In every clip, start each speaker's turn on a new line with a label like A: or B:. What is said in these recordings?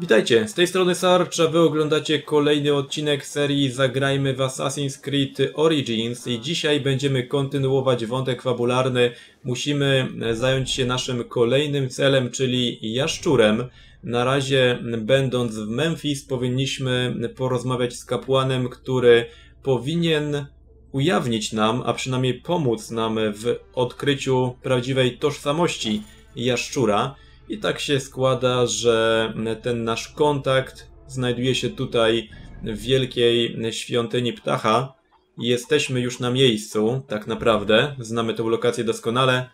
A: Witajcie, z tej strony Sarcz, a wy oglądacie kolejny odcinek serii Zagrajmy w Assassin's Creed Origins i dzisiaj będziemy kontynuować wątek fabularny. Musimy zająć się naszym kolejnym celem, czyli jaszczurem. Na razie będąc w Memphis powinniśmy porozmawiać z kapłanem, który powinien ujawnić nam, a przynajmniej pomóc nam w odkryciu prawdziwej tożsamości jaszczura. I tak się składa, że ten nasz kontakt znajduje się tutaj w wielkiej świątyni Ptacha. Jesteśmy już na miejscu, tak naprawdę. Znamy tę lokację doskonale.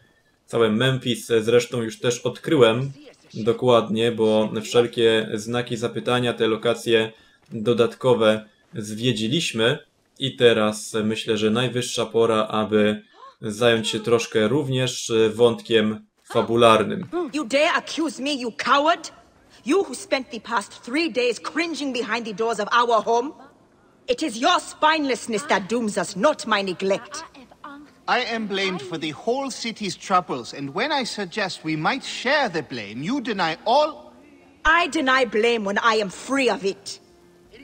A: Całe Memphis zresztą już też odkryłem dokładnie, bo wszelkie znaki zapytania, te lokacje dodatkowe zwiedziliśmy. I teraz myślę, że najwyższa pora, aby zająć się troszkę również wątkiem fabularnym.
B: You dare accuse me, you coward? You who spent the past three days cringing behind the doors of our home? It is your spinelessness that dooms us, not my neglect.
C: I am blamed for the whole city's troubles, and when I suggest we might share the blame, you deny all.
B: I deny blame when I am free of it.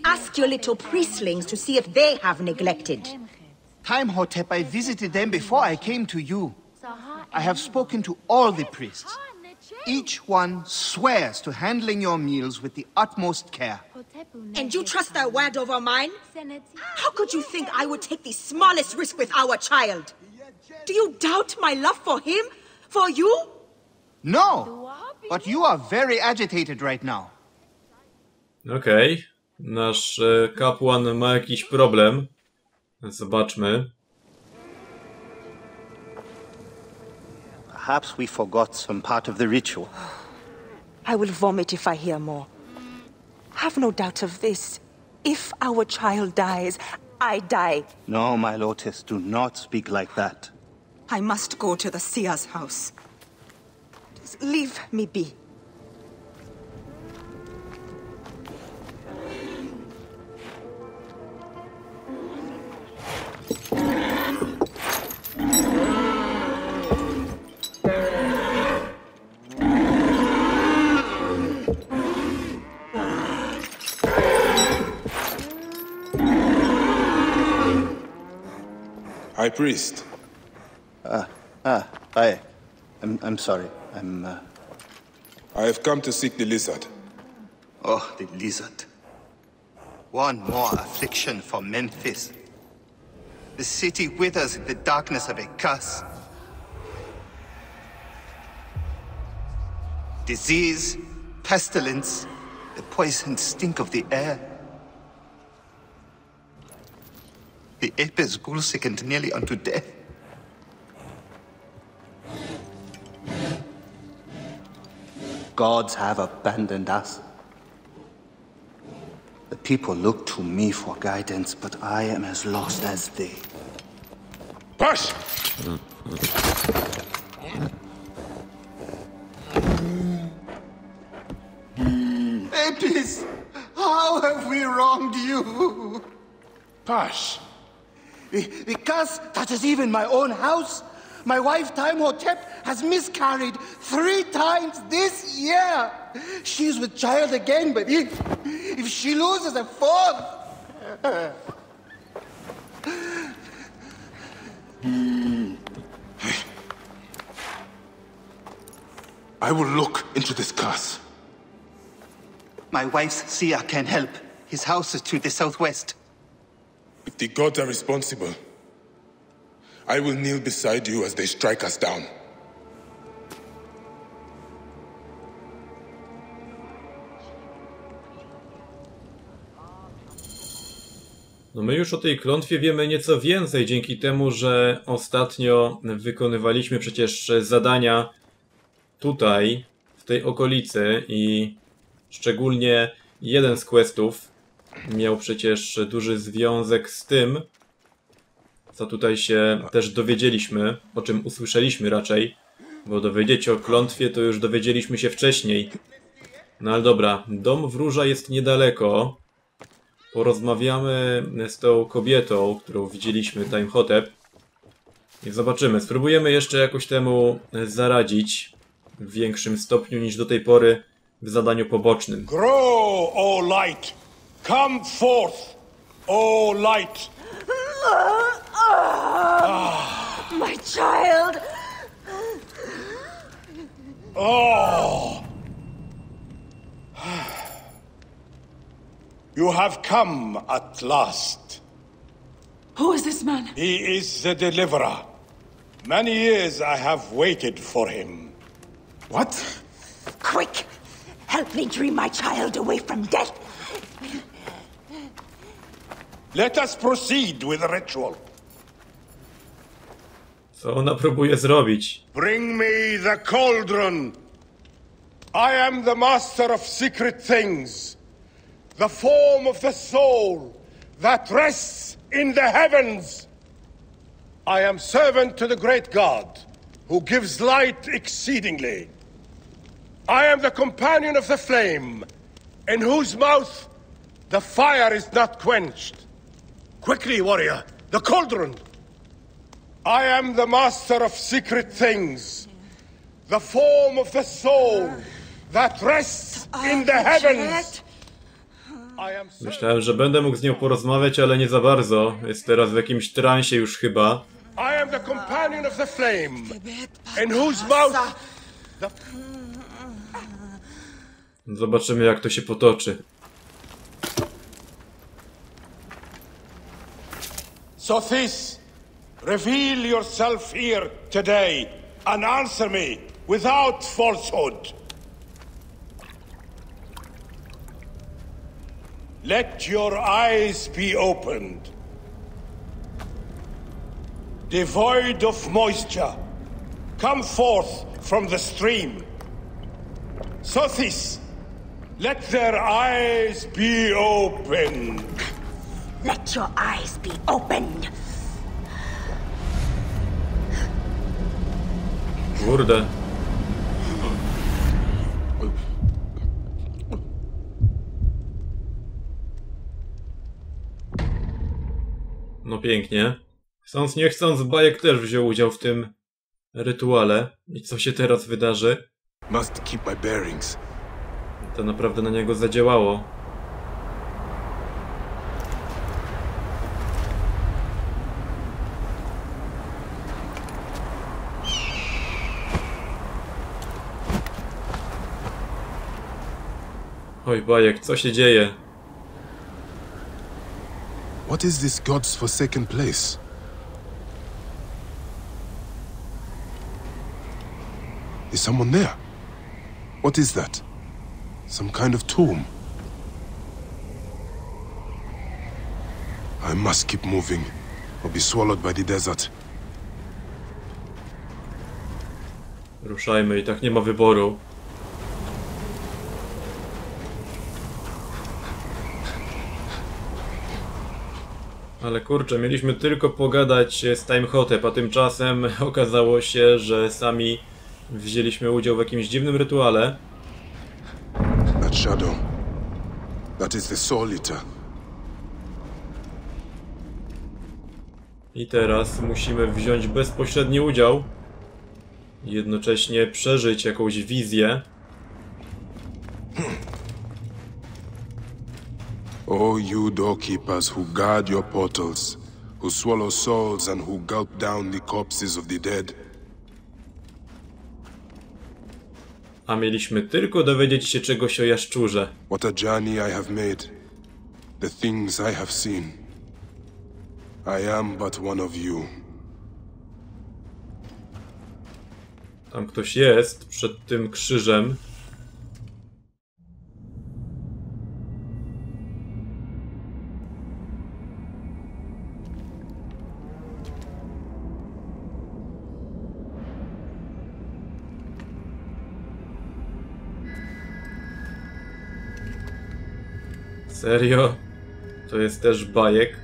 B: Ask your little priestlings to see if they have neglected.
C: Time Hotep, I visited them before I came to you. I have spoken to all the priests. Each one swears to handling your meals with the utmost care.
B: And you trust their word over mine? How could you think I would take the smallest risk with our child? Do you doubt my love for him? For you?
C: No! But you are very agitated right now.
A: Okej, nasz kapłan ma jakiś problem. Zobaczmy.
C: Perhaps we forgot some part of the ritual.
B: I will vomit if I hear more. Have no doubt of this. If our child dies, I die.
C: No, my Lotus, do not speak like that.
B: I must go to the seer's house. Just leave me be.
D: High Priest,
C: Ah, ah, I. I'm, I'm sorry. I'm. Uh...
D: I have come to seek the lizard.
C: Oh, the lizard. One more affliction for Memphis. The city withers in the darkness of a curse. Disease, pestilence, the poisoned stink of the air. The ape is ghoul sickened nearly unto death. Gods have abandoned us. The people look to me for guidance, but I am as lost as they.
D: Push!
C: Apis, how have we wronged you?
D: Push!
C: The, the curse touches even my own house. My wife, Time Hotep, has miscarried three times this year. She's with child again, but if, if she loses a fourth. Hmm.
D: I will look into this curse.
C: My wife's seer can help. His house is to the southwest.
D: If the gods are responsible, I will kneel beside you as they strike us down.
A: No my już o tej klątwie wiemy nieco więcej dzięki temu, że ostatnio wykonywaliśmy przecież zadania tutaj, w tej okolicy i szczególnie jeden z questów miał przecież duży związek z tym, co tutaj się też dowiedzieliśmy, o czym usłyszeliśmy raczej, bo dowiedzieć się o klątwie to już dowiedzieliśmy się wcześniej. No ale dobra, dom wróża jest niedaleko. Porozmawiamy z tą kobietą, którą widzieliśmy, Time Hotep. I zobaczymy. Spróbujemy jeszcze jakoś temu zaradzić w większym stopniu niż do tej pory w zadaniu pobocznym.
E: Grow, O light! Come forth, O light!
B: My child! Oh!
E: You have come at last.
F: Who is this man?
E: He is the deliverer. Many years I have waited for him.
C: What?
B: Quick! Help me dream my child away from death!
E: Let us proceed with the ritual.
A: Co ona próbuje zrobić?
E: Bring me the cauldron. I am the master of secret things, the form of the soul that rests in the heavens. I am servant to the great God who gives light exceedingly. I am the companion of the flame, in whose mouth the fire is not quenched. Quickly, warrior, the cauldron. I am the master of secret things, the form of the soul that rests in the heavens. I am servant-
A: Myślałem, że będę mógł z nią porozmawiać, ale nie za bardzo. Jest teraz w jakimś transie już chyba.
E: I am the companion of the flame, in whose mouth the
A: Zobaczymy jak to się potoczy.
E: Sothis, reveal yourself here today and answer me without falsehood. Let your eyes be opened. Devoid of moisture, come forth from the stream. Sothis, let their eyes be opened.
B: Let your eyes be opened!
A: Kurde. No pięknie. Chcąc nie chcąc, Bajek też wziął udział w tym rytuale. I co się teraz wydarzy?
D: Must keep my bearings.
A: To naprawdę na niego zadziałało. Oj, Bajek, co się dzieje?
D: What is this god's forsaken place? Is someone there? What is that? Some kind of tomb? I must keep moving, or be swallowed by the desert.
A: Ruszajmy i tak nie ma wyboru. Ale kurczę, mieliśmy tylko pogadać z Timehotep, a tymczasem okazało się, że sami wzięliśmy udział w jakimś dziwnym rytuale.
D: That shadow. That is the Soul Eater.
A: I teraz musimy wziąć bezpośredni udział. Jednocześnie przeżyć jakąś wizję.
D: O you doorkeepers who guard your portals, who swallow souls and who gulp down the corpses of the dead.
A: A mieliśmy tylko dowiedzieć się czegoś o jaszczurze.
D: What a journey I have made. The things I have seen. I am but one of you.
A: Tam ktoś jest przed tym krzyżem. Serio? To jest też bajek?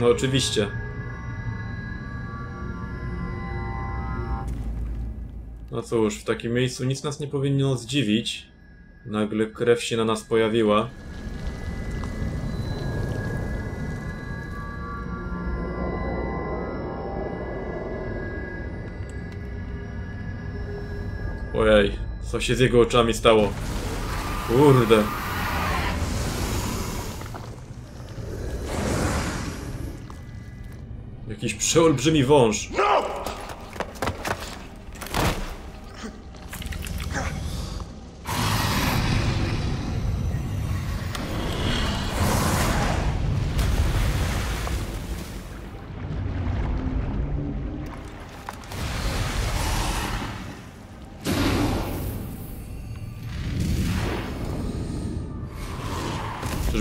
A: No oczywiście. No cóż, w takim miejscu nic nas nie powinno zdziwić. Nagle krew się na nas pojawiła. Co się z jego oczami stało? Kurde. Jakiś przeolbrzymi wąż.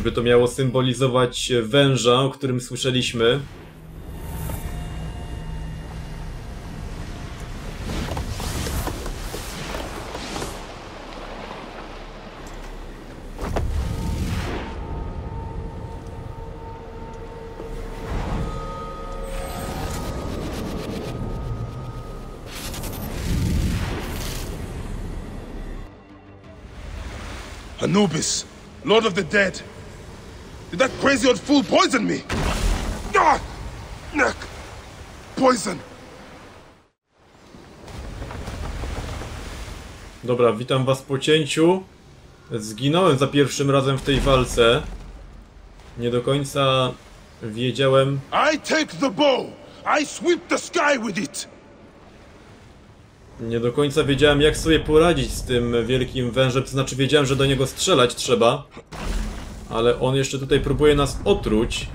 A: Czyżby to miało symbolizować węża, o którym słyszeliśmy?
D: Anubis, Lord of the Dead. Did that crazy old fool poison me? Ah! Neck! Poison!
A: Dobra, witam was po cięciu. Zginąłem za pierwszym razem w tej walce. Nie do końca wiedziałem,
D: I take the bow! I sweep the sky with it!
A: nie do końca wiedziałem jak sobie poradzić z tym wielkim wężem, to znaczy wiedziałem, że do niego strzelać trzeba. Ale on jeszcze tutaj próbuje nas otruć.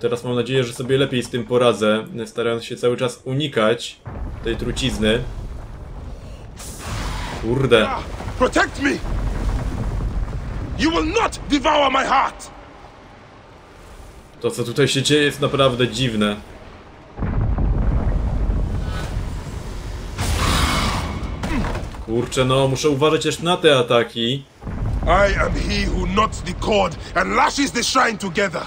A: Teraz mam nadzieję, że sobie lepiej z tym poradzę, starając się cały czas unikać tej trucizny. Kurde.
D: Ah! Protect me! You will not devour my heart!
A: To co tutaj się dzieje jest naprawdę dziwne. Kurczę, no muszę uważać też na te ataki.
D: I am he who knots the cord and lashes the shrine together.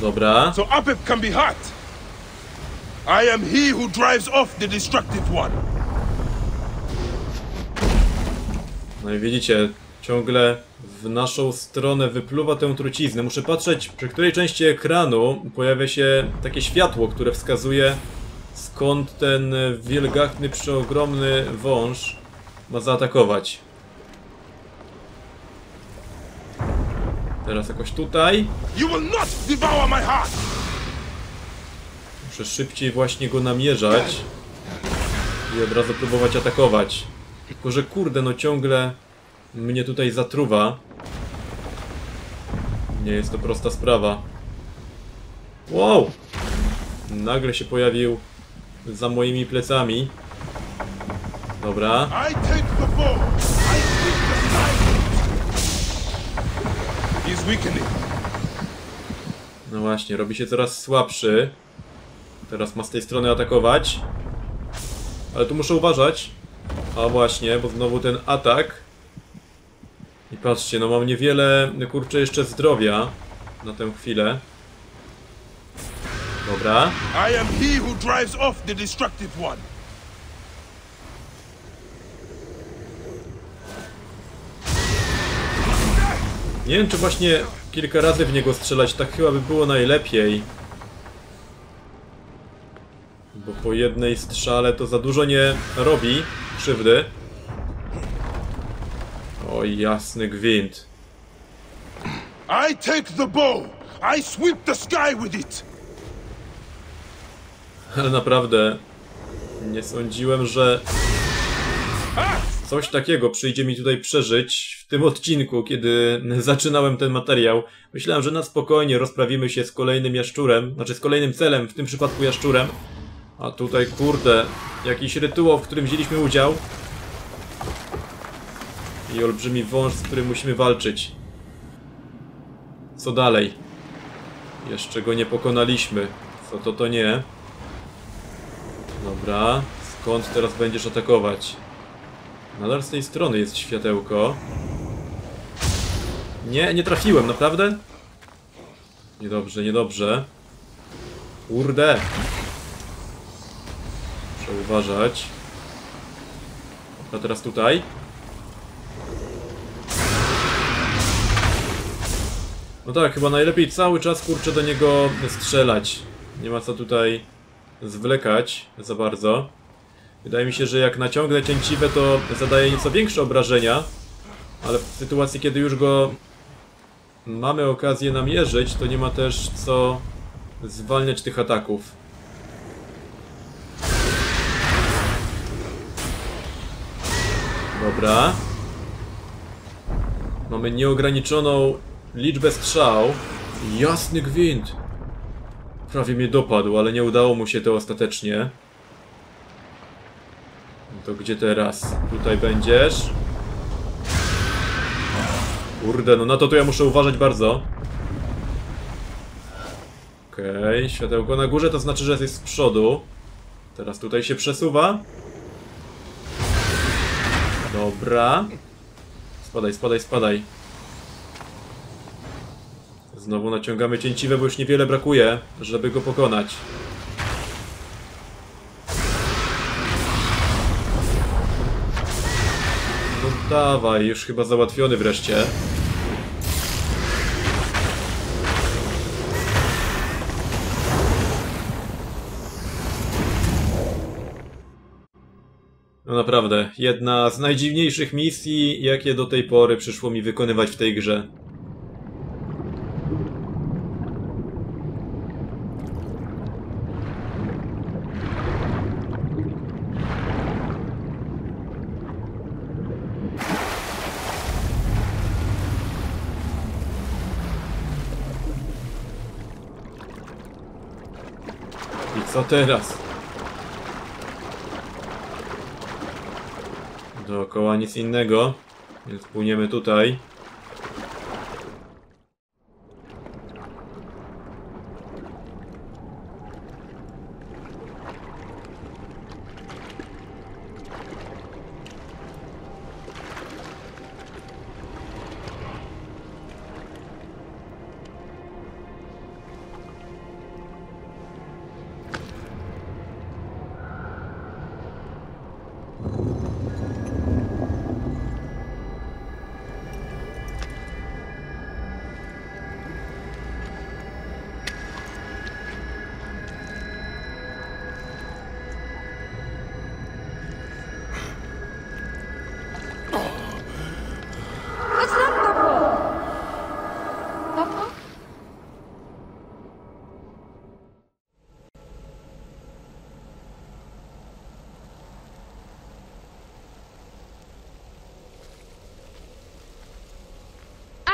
A: Dobra.
D: So Apep can be hurt. I am he who drives off the destructive one.
A: No i widzicie, ciągle w naszą stronę wypluwa tę truciznę. Muszę patrzeć, przy której części ekranu pojawia się takie światło, które wskazuje skąd ten wielgachny, przeogromny wąż ma zaatakować. Teraz jakoś tutaj. Muszę szybciej właśnie go namierzać i od razu próbować atakować. Tylko, że kurde, no ciągle mnie tutaj zatruwa. Nie jest to prosta sprawa. Wow! Nagle się pojawił za moimi plecami. Dobra. No właśnie, robi się coraz słabszy. Teraz ma z tej strony atakować. Ale tu muszę uważać. A właśnie, bo znowu ten atak. I patrzcie, no mam niewiele, kurczę, jeszcze zdrowia na tę chwilę. Dobra.
D: I am he who drives off the destructive one.
A: Nie wiem, czy właśnie kilka razy w niego strzelać, tak chyba by było najlepiej. Bo po jednej strzale to za dużo nie robi krzywdy. O jasny gwint.
D: I take the bow. I sweep the sky with it.
A: Ale naprawdę nie sądziłem, że coś takiego przyjdzie mi tutaj przeżyć w tym odcinku, kiedy zaczynałem ten materiał. Myślałem, że na spokojnie rozprawimy się z kolejnym jaszczurem, znaczy z kolejnym celem, w tym przypadku jaszczurem. A tutaj, kurde, jakiś rytuał, w którym wzięliśmy udział. I olbrzymi wąż, z którym musimy walczyć. Co dalej? Jeszcze go nie pokonaliśmy. Co to to nie? Dobra, skąd teraz będziesz atakować? Nadal z tej strony jest światełko. Nie, nie trafiłem, naprawdę? Niedobrze, niedobrze. Kurde. Muszę uważać. A teraz tutaj. No tak, chyba najlepiej cały czas kurczę do niego strzelać. Nie ma co tutaj zwlekać za bardzo. Wydaje mi się, że jak naciągnę cięciwe, to zadaje nieco większe obrażenia, ale w sytuacji, kiedy już go mamy okazję namierzyć, to nie ma też co zwalniać tych ataków. Dobra. Mamy nieograniczoną liczbę strzał. Jasny gwint. Prawie mnie dopadł, ale nie udało mu się to ostatecznie. To gdzie teraz? Tutaj będziesz. Kurde, no na to to ja muszę uważać bardzo. Okej, światełko na górze to znaczy, że jest z przodu. Teraz tutaj się przesuwa. Dobra. Spadaj, spadaj, spadaj. Znowu naciągamy cięciwe, bo już niewiele brakuje, żeby go pokonać. No dawaj, już chyba załatwiony wreszcie. No naprawdę, jedna z najdziwniejszych misji, jakie do tej pory przyszło mi wykonywać w tej grze. Teraz? Dookoła nic innego, więc płyniemy tutaj.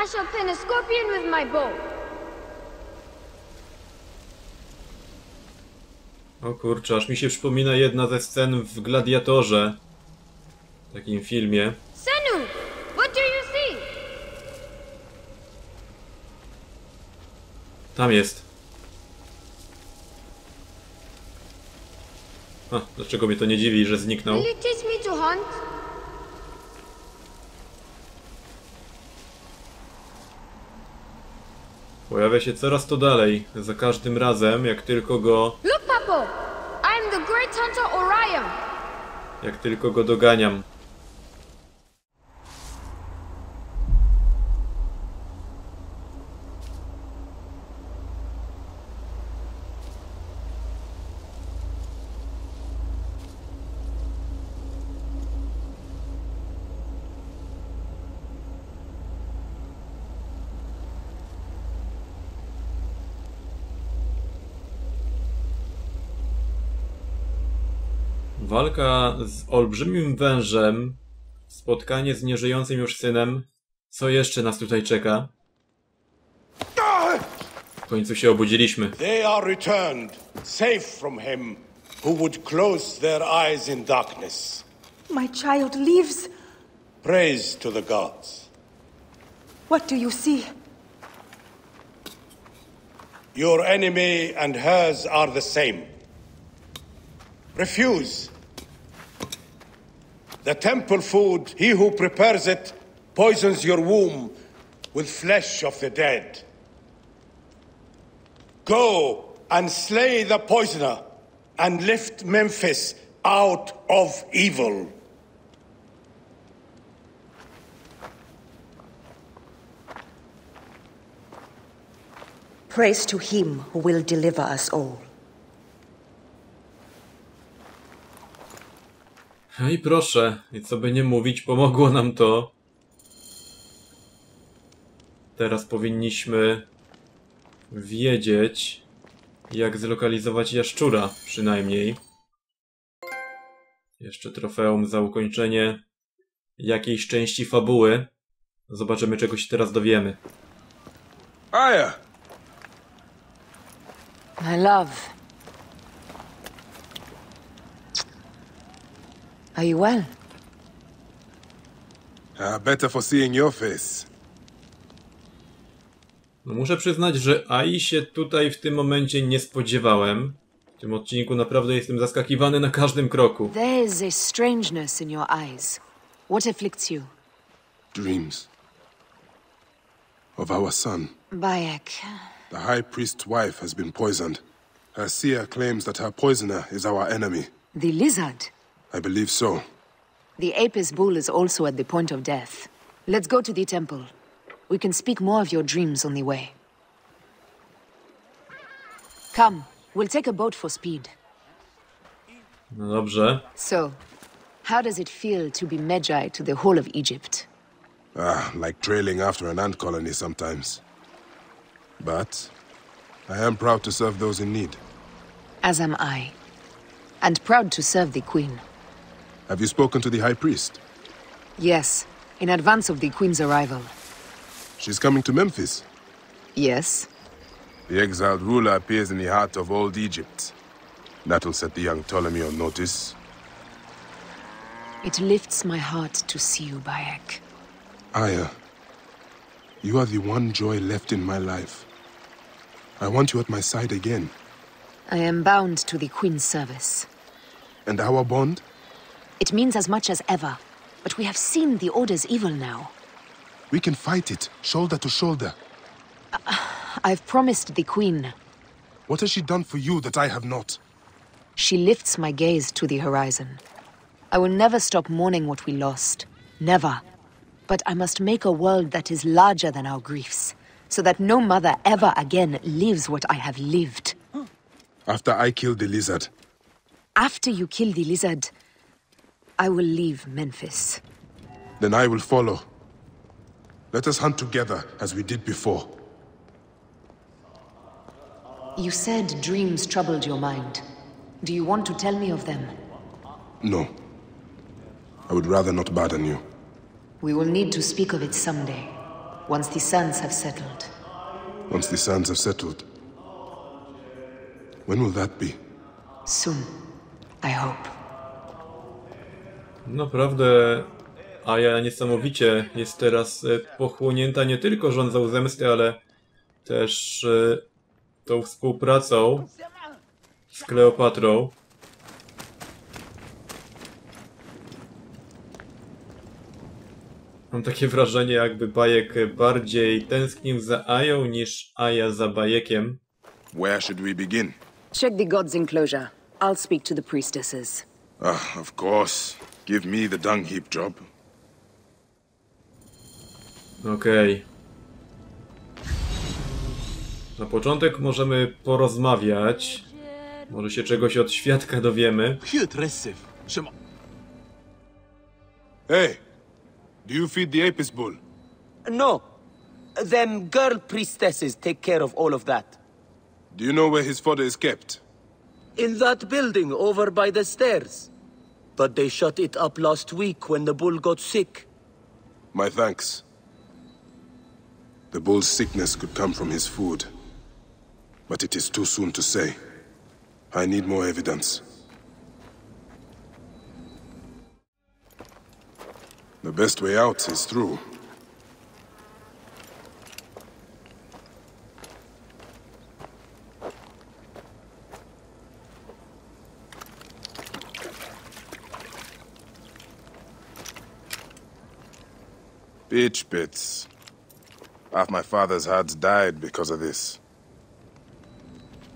G: I shall pin a scorpion with my bow.
A: O kurczę, aż mi się przypomina jedna ze scen w Gladiatorze. W takim filmie.
G: Senu, what do you see?
A: Tam jest. A, dlaczego mnie to nie dziwi, że zniknął?
G: Will you teach me to hunt?
A: Pojawia się coraz to dalej, za każdym razem, jak tylko go,
G: Look, Papa! I am the great hunter Orion.
A: jak tylko go doganiam. Walka z olbrzymim wężem, spotkanie z nieżyjącym już synem. Co jeszcze nas tutaj czeka? W końcu się obudziliśmy.
E: They are returned, safe from him who would close their eyes in darkness.
B: My child lives.
E: Praise to the gods.
B: What do you see?
E: Your enemy and hers are the same. Refuse. The temple food, he who prepares it, poisons your womb with flesh of the dead. Go and slay the poisoner and lift Memphis out of evil.
B: Praise to him who will deliver us all.
A: No i proszę, i co by nie mówić, pomogło nam to. Teraz powinniśmy wiedzieć, jak zlokalizować jaszczura, przynajmniej. Jeszcze trofeum za ukończenie jakiejś części fabuły. Zobaczymy, czego się teraz dowiemy.
D: Aya!
F: My love. Are you well?
D: Uh, better for seeing your face.
A: No muszę przyznać, że AI się tutaj w tym momencie nie spodziewałem. W tym odcinku naprawdę jestem zaskakiwany na każdym kroku.
F: There's a strangeness in your eyes. What afflicts you?
D: Dreams. Of our son.
F: Bayek.
D: The High Priest's wife has been poisoned. Her seer claims that her poisoner is our enemy.
F: The lizard.
D: I believe so.
F: The Apis bull is also at the point of death. Let's go to the temple. We can speak more of your dreams on the way. Come, we'll take a boat for speed.
A: No dobrze.
F: So, how does it feel to be Magi to the whole of Egypt?
D: Ah, like trailing after an ant colony sometimes. But I am proud to serve those in need.
F: As am I. And proud to serve the Queen.
D: Have you spoken to the High Priest?
F: Yes, in advance of the Queen's arrival.
D: She's coming to Memphis.
F: Yes?
D: The exiled ruler appears in the heart of old Egypt. That'll set the young Ptolemy on notice.
F: It lifts my heart to see you, Bayek.
D: Aya, you are the one joy left in my life. I want you at my side again.
F: I am bound to the Queen's service.
D: And our bond?
F: It means as much as ever. But we have seen the Order's evil now.
D: We can fight it, shoulder to shoulder.
F: Uh, I've promised the Queen.
D: What has she done for you that I have not?
F: She lifts my gaze to the horizon. I will never stop mourning what we lost. Never. But I must make a world that is larger than our griefs, so that no mother ever again lives what I have lived.
D: After I killed the lizard,
F: After you kill the lizard, I will leave Memphis.
D: then I will follow. Let us hunt together as we did before.
F: You said dreams troubled your mind. Do you want to tell me of them?
D: No. I would rather not burden you.
F: We will need to speak of it someday, once the suns have settled.
D: Once the sands have settled. When will that be?
F: Soon, I hope.
A: Naprawdę Aja niesamowicie jest teraz e, pochłonięta nie tylko rządzą zemsty, ale też e, tą współpracą z Kleopatrą. Mam takie wrażenie, jakby Bajek bardziej tęsknił za Ają niż Aja za Bajekiem.
D: Where should we begin?
F: Check the god's enclosure. I'll speak to the priestesses.
D: Ah, of course. Give me the dung heap job.
A: Okej. Na początek możemy porozmawiać. Może się czegoś od świadka dowiemy.
D: Hey! Do you feed the Apis bull?
H: No. Them girl priestesses take care of all of that.
D: Do you know where his fodder is kept?
H: In that building over by the stairs. But they shut it up last week when the bull got sick.
D: My thanks. The bull's sickness could come from his food. But it is too soon to say. I need more evidence. The best way out is through. Bitch bits. Half my father's herds died because of this.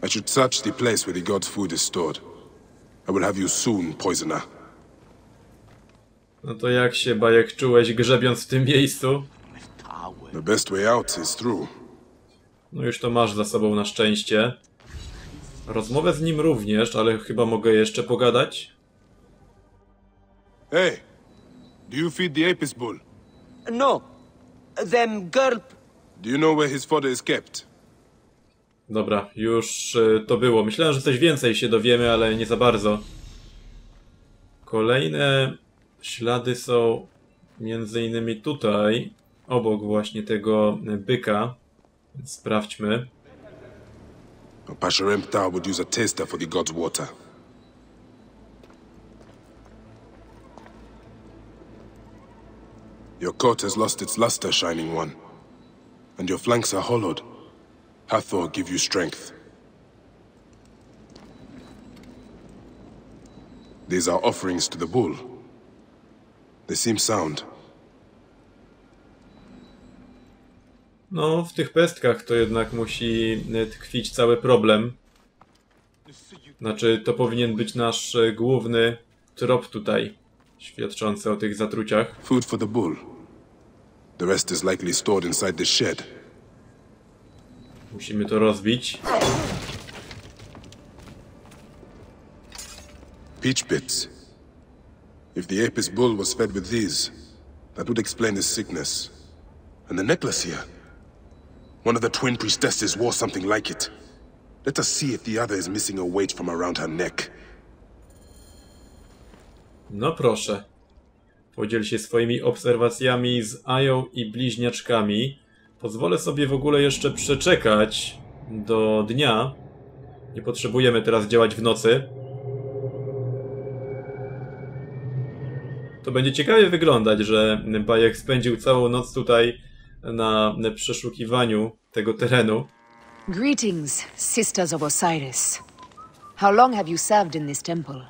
D: I should search the place where the god's food is stored. I will have you soon, poisoner.
A: No to jak się Bajek czułeś grzebiąc w tym miejscu?
D: The best way out is through.
A: No już to masz za sobą na szczęście. Rozmowę z nim również, ale chyba mogę jeszcze pogadać.
D: Hey, do you feed the Apis bull?
H: No. Them girl...
D: Do you know where his fodder is kept?
A: Dobra, już y, to było. Myślałem, że coś więcej się dowiemy, ale nie za bardzo. Kolejne ślady są między innymi tutaj, obok właśnie tego byka. Więc sprawdźmy.
D: Pasharemta would use a taster for the god's water. Your coat has lost its luster, Shining One. And your flanks are hollowed. Hathor give you strength. These are offerings to the bull. They seem sound.
A: No, w tych pestkach to jednak musi y, tkwić cały problem. Znaczy, to powinien być nasz y, główny trop tutaj, świadczący o tych zatruciach.
D: Food for the bull. The rest is likely stored inside the shed.
A: Musimy to rozbić.
D: Peach bits. If the Apis bull was fed with these, that would explain his sickness. And the necklace here. One of the twin priestesses wore something like it. Let us see if the other is missing a weight from around her neck.
A: No proszę. Podziel się swoimi obserwacjami z Ają i bliźniaczkami. Pozwolę sobie w ogóle jeszcze przeczekać do dnia. Nie potrzebujemy teraz działać w nocy. To będzie ciekawie wyglądać, że Bajek spędził całą noc tutaj na przeszukiwaniu tego terenu.
F: Greetings, sisters of Osiris. How long have you served in this temple?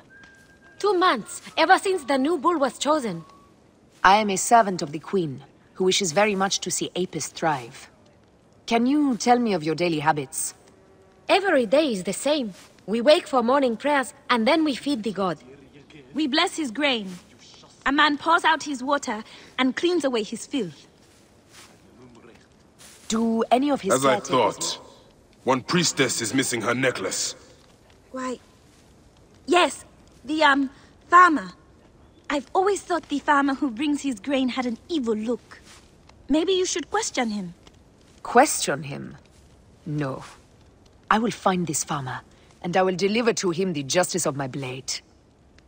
G: Two months, ever since the new bull was chosen.
F: I am a servant of the Queen, who wishes very much to see Apis thrive. Can you tell me of your daily habits?
G: Every day is the same. We wake for morning prayers, and then we feed the god.
I: We bless his grain. A man pours out his water and cleans away his filth.
F: Do any of his
D: As I thought, one priestess is missing her necklace.
I: Why, yes, the, um, farmer. I've always thought the farmer who brings his grain had an evil look. Maybe you should question him.
F: Question him? No. I will find this farmer, and I will deliver to him the justice of my blade.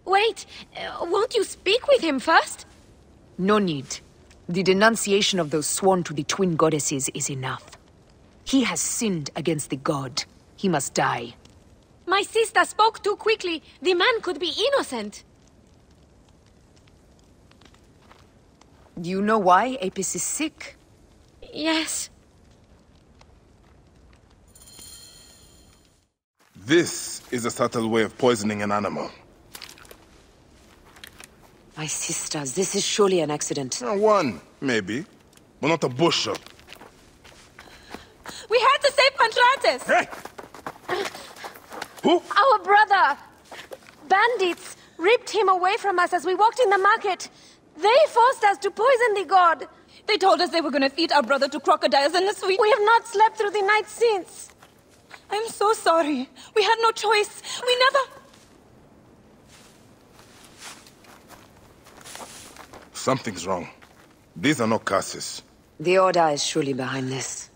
G: Wait, uh, won't you speak with him first?
F: No need. The denunciation of those sworn to the twin goddesses is enough. He has sinned against the god. He must die.
G: My sister spoke too quickly. The man could be innocent.
F: Do you know why Apis is sick?
G: Yes.
D: This is a subtle way of poisoning an animal.
F: My sisters, this is surely an accident.
D: Uh, One, maybe, but not a bushel.
I: We had to save Pantrates!
D: Hey! Who?
G: Our brother! Bandits ripped him away from us as we walked in the market. They forced us to poison the god.
I: They told us they were gonna feed our brother to crocodiles in the sweet.
G: We have not slept through the night since.
I: I'm so sorry. We had no choice. We never.
D: Something's wrong. These are not curses.
F: The Order is surely behind this.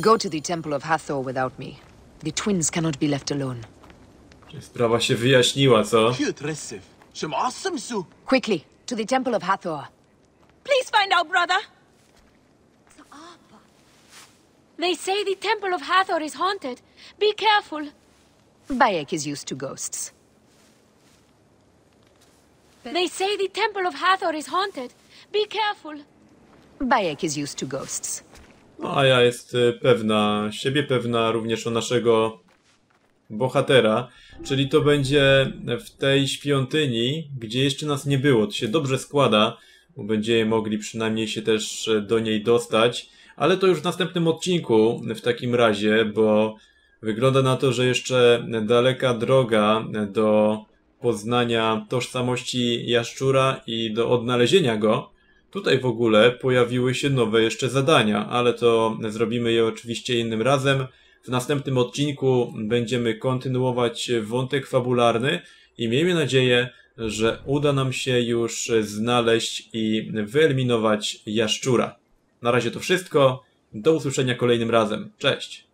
F: Go to the Temple of Hathor without me. The twins cannot be left alone.
A: Sprawa się wyjaśniła, co?
F: Quickly, to the Temple of Hathor.
I: Please find our brother.
G: They say the Temple of Hathor is haunted. Be careful.
F: Bayek is used to ghosts.
G: They say the Temple of Hathor is haunted. Be careful.
F: Bayek is used to ghosts.
A: No, a ja jest y, pewna siebie, pewna również o naszego bohatera, czyli to będzie w tej świątyni, gdzie jeszcze nas nie było. To się dobrze składa, bo będziemy mogli przynajmniej się też e, do niej dostać, ale to już w następnym odcinku w takim razie, bo wygląda na to, że jeszcze daleka droga do poznania tożsamości jaszczura i do odnalezienia go. Tutaj w ogóle pojawiły się nowe jeszcze zadania, ale to zrobimy je oczywiście innym razem. W następnym odcinku będziemy kontynuować wątek fabularny i miejmy nadzieję, że uda nam się już znaleźć i wyeliminować jaszczura. Na razie to wszystko. Do usłyszenia kolejnym razem. Cześć!